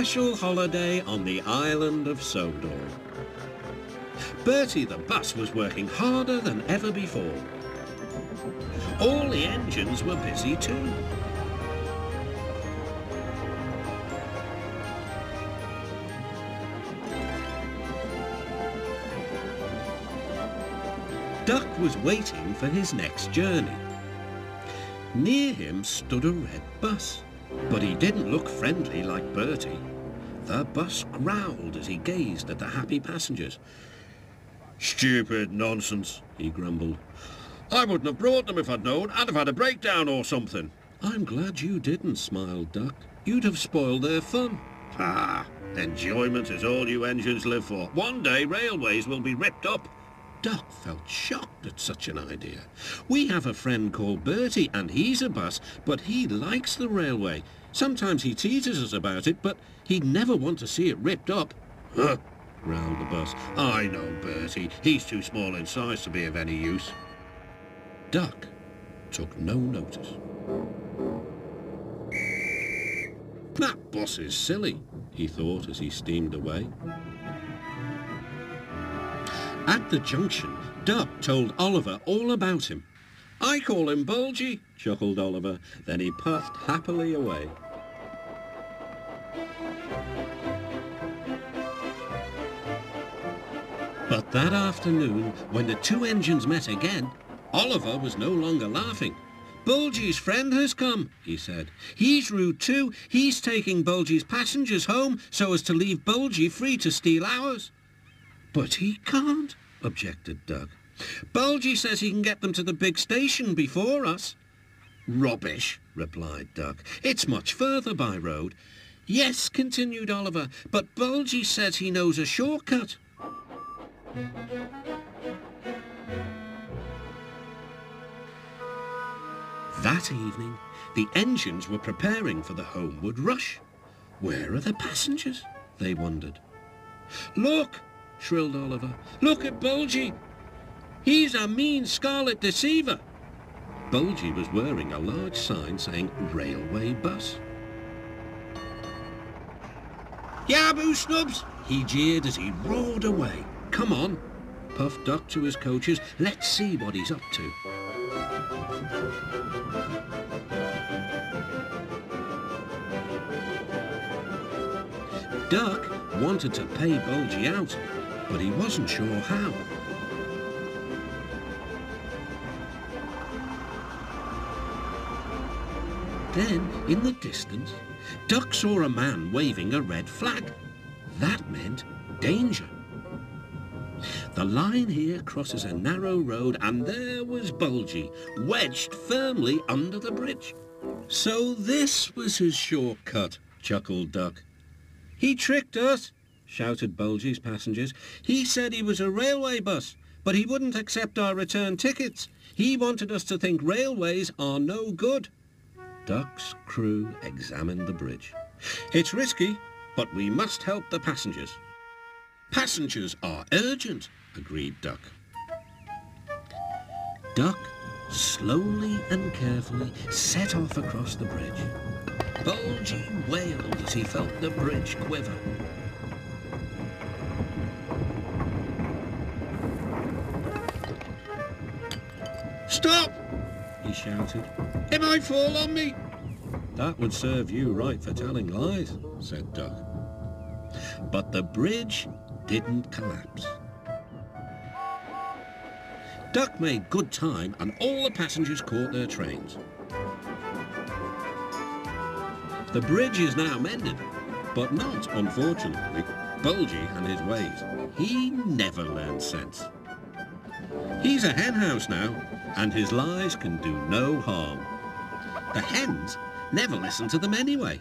special holiday on the island of Sodor. Bertie the bus was working harder than ever before. All the engines were busy too. Duck was waiting for his next journey. Near him stood a red bus, but he didn't look friendly like Bertie. The bus growled as he gazed at the happy passengers. Stupid nonsense, he grumbled. I wouldn't have brought them if I'd known. I'd have had a breakdown or something. I'm glad you didn't, smiled Duck. You'd have spoiled their fun. Ah, enjoyment is all you engines live for. One day railways will be ripped up. Duck felt shocked at such an idea. We have a friend called Bertie, and he's a bus, but he likes the railway. Sometimes he teases us about it, but he'd never want to see it ripped up. Huh, growled the bus. I know Bertie. He's too small in size to be of any use. Duck took no notice. That bus is silly, he thought as he steamed away. At the junction, Duck told Oliver all about him. I call him Bulgy, chuckled Oliver. Then he puffed happily away. But that afternoon, when the two engines met again, Oliver was no longer laughing. Bulgy's friend has come, he said. He's rude too. He's taking Bulgy's passengers home so as to leave Bulgy free to steal ours. But he can't, objected Duck. Bulgy says he can get them to the big station before us. Rubbish, replied Duck. It's much further by road. Yes, continued Oliver, but Bulgy says he knows a shortcut. That evening, the engines were preparing for the homeward rush. Where are the passengers? They wondered. Look, shrilled Oliver. Look at Bulgy. He's a mean scarlet deceiver. Bulgy was wearing a large sign saying railway bus. Yaboo snubs! He jeered as he roared away. Come on, puffed Duck to his coaches. Let's see what he's up to. Duck wanted to pay Bulgy out, but he wasn't sure how. Then, in the distance, Duck saw a man waving a red flag. That meant danger. The line here crosses a narrow road, and there was Bulgy, wedged firmly under the bridge. So this was his shortcut, chuckled Duck. He tricked us, shouted Bulgy's passengers. He said he was a railway bus, but he wouldn't accept our return tickets. He wanted us to think railways are no good. Duck's crew examined the bridge. It's risky, but we must help the passengers. Passengers are urgent, agreed Duck. Duck slowly and carefully set off across the bridge. Bulgy wailed as he felt the bridge quiver. Stop! he shouted. It might fall on me. That would serve you right for telling lies, said Duck. But the bridge didn't collapse. Duck made good time and all the passengers caught their trains. The bridge is now mended, but not, unfortunately, Bulgy and his ways. He never learned sense. He's a henhouse now, and his lies can do no harm. The hens never listen to them anyway.